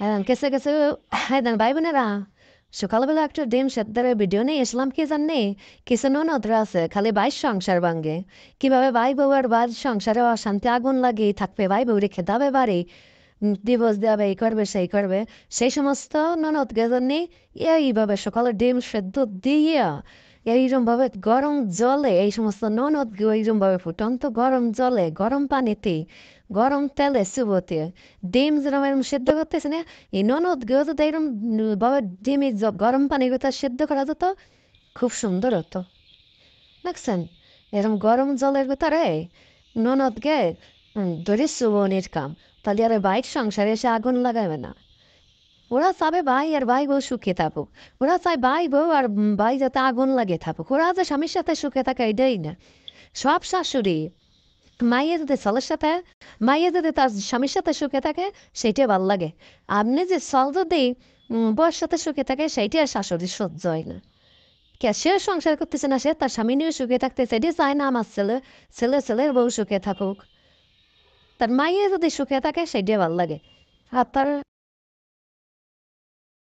হ্যাঁ, কিছু কিছু হ্যাঁ ভাই বোনেরা সকালবেলা একটা ডিম সেদ্ধের ভিডিও নিয়ে এসলাম কি জাননি কিছু ননদরা আছে খালি বাইশ সংসার ভাঙ্গে কীভাবে ভাই বউ আর বাদ সংসারে অশান্তি আগুন লাগে থাকবে ভাই বউ রেখে দাবে বাড়ি দিবস দেবে এই করবে সেই করবে সেই সমস্ত ননদকে জন্য এইভাবে সকালে ডিম সেদ্ধ দিয়ে এইরকমভাবে গরম জলে এই সমস্ত ননদকে এইরকমভাবে ফুটন্ত গরম জলে, গরম পানিতে, গরম তেলে চুবতে, ডিম যেরকম এরকম সেদ্ধ করতেছে না, এই ননদ গেও যদি এরকম ভাবে ডিমে গরম পানি কথা সেদ্ধ করা যেত, খুব সুন্দর হতো। দেখছেন? এরকম গরম জলের ভিতরে ননদ গে ধরে চুবনির কাম তাহলে আর বাইক সংসারে এসে আগুন লাগাবে না। ওরা চাবে ভাই আর ভাই বউ সুখে থাকুক। ওরা চায় ভাই বউ আর ভাই যাতে আগুন লাগে থাকুক। ওরা যে স্বামীর সাথে সুখে থাকে এটাই না। সব শাশুড়ি, মাইয়ে যদি ছেলের সাথে, মাইয়ে যদি তার স্বামীর সাথে সুখে থাকে সেইটাই ভালো লাগে। আপনি যে সল যদি বউর সাথে সুখে থাকে সেইটাই আর শাশুড়ি সহ্য হয় না। কে সে সংসার করতেছে না, সে তার স্বামী নিয়ে সুখে থাকতেছে এটি চায় না আমার ছেলে ছেলে, ছেলের বউ সুখে থাকুক। তার মাইয়ে যদি সুখে থাকে সেইটাই ভালো লাগে। আর তার